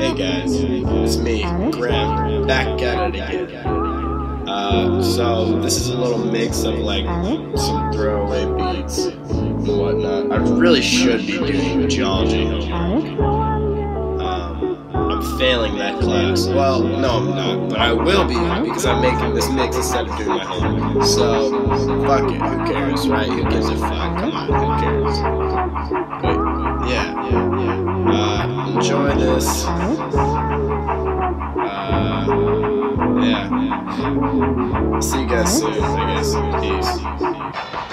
Hey guys, it's me, Graham, back at it again. Uh, so this is a little mix of like some throwaway beats and whatnot. I really should be doing geology homework. Um, I'm failing that class. Well, no, I'm not, but I will be because I'm making this mix instead of doing my homework. So fuck it, who cares, right? Who gives a fuck? Come on, who cares? But yeah, yeah, yeah. Uh, enjoy this. Uh, yeah. See you guys soon. I guess. Peace.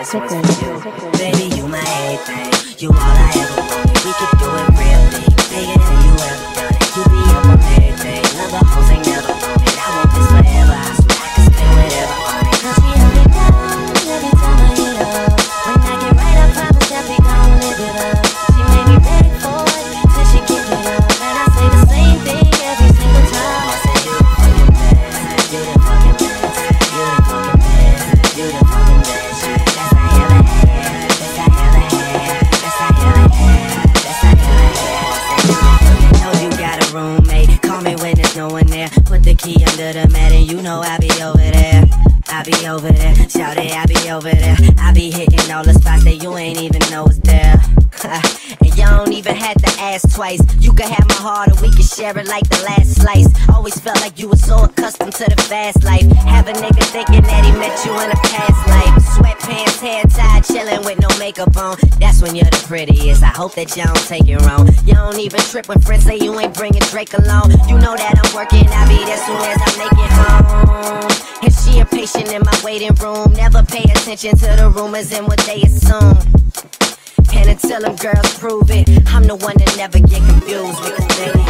This one's for you. Baby, you my everything. You all I ever wanted. We could do it real big, bigger than you ever. ain't even know it's there. and y'all don't even have to ask twice. You can have my heart or we can share it like the last slice. Always felt like you were so accustomed to the fast life. Have a nigga thinking that he met you in a past life. Sweatpants, hair tied, chilling with no makeup on. That's when you're the prettiest. I hope that y'all don't take it wrong. Y'all don't even trip when friends say you ain't bringing Drake along. You know that I'm working, I'll be there soon as I'm waiting room. Never pay attention to the rumors and what they assume. And until them girls prove it, I'm the one that never get confused because baby.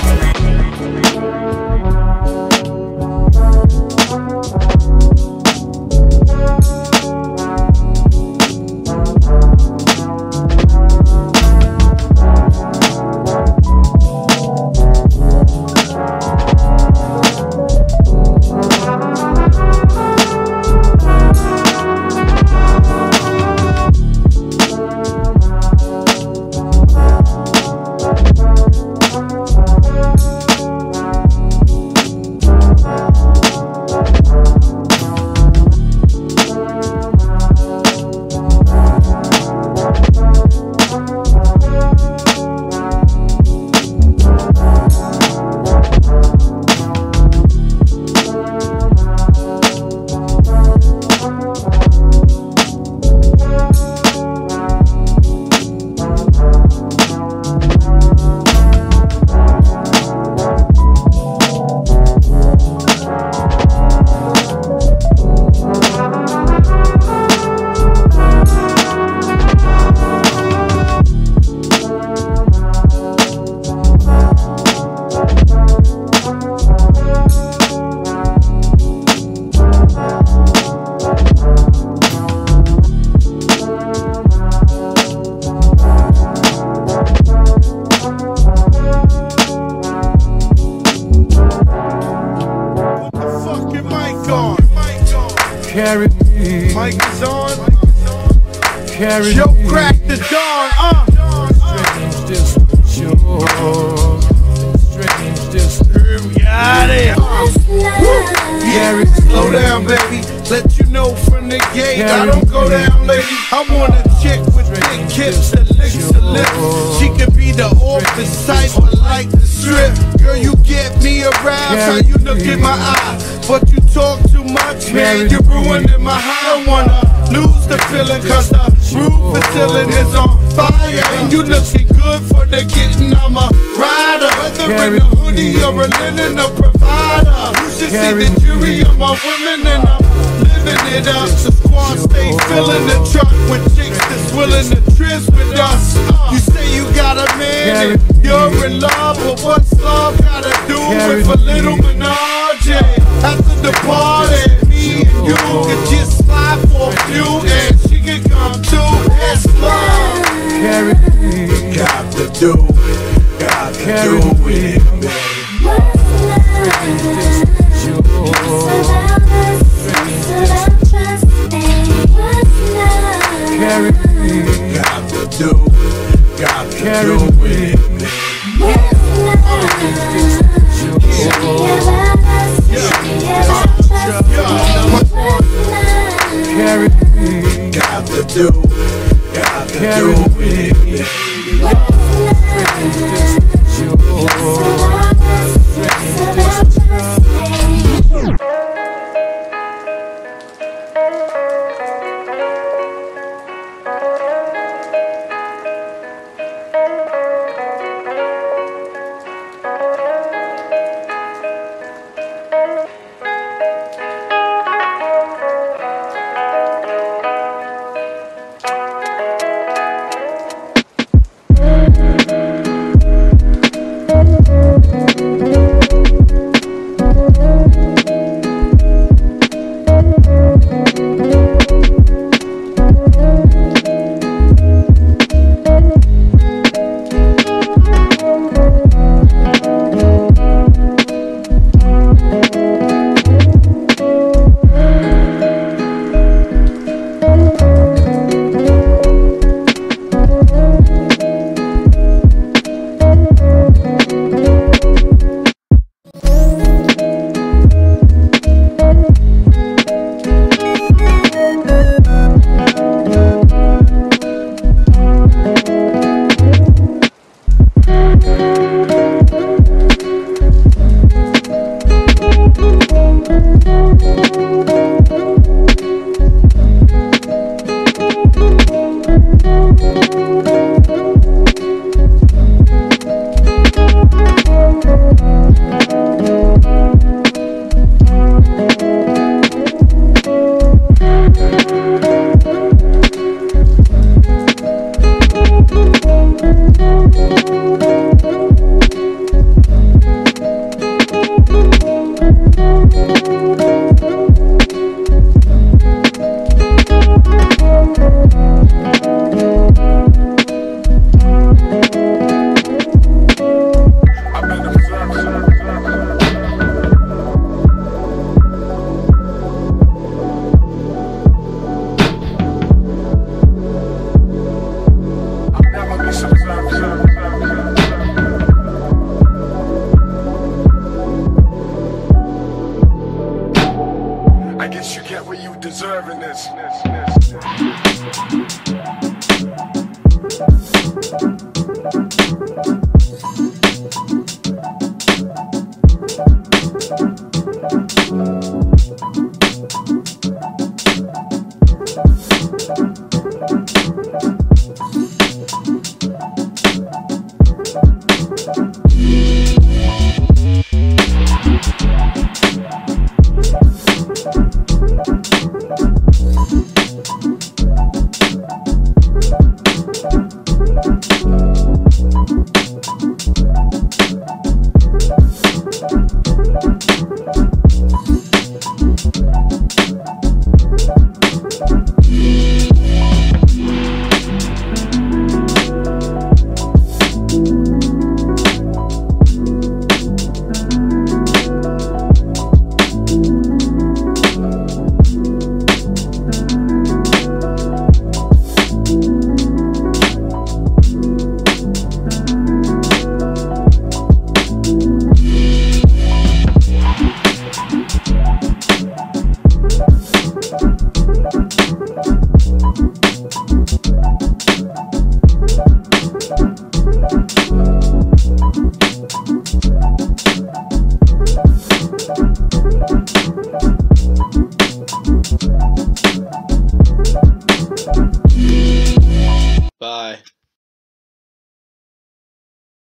Joe me. crack the dawn. Uh. Strange this sure. Strange this Got it. carry Slow down, baby. Let you know from the gate. I don't go down, lady. I want a chick with thick hips that licks her lips. She could be the office type, but like the strip. Girl, you get me aroused. How you look in my eye. But you talk too much, man. You're ruining my high. I wanna lose the feeling, cause the roof is ceiling is on fire. And you looking good for the getting. I'm a rider. Whether in a hoodie or a linen, a provider. You should see the jury of my women and I'm living it up. The squad stay filling the truck with chicks that's willing to tryst with us. You say you got a man and you're in love, but what's love gotta do with a little menage? Got to carry do me. it. Carry me, Got to do, got to do me.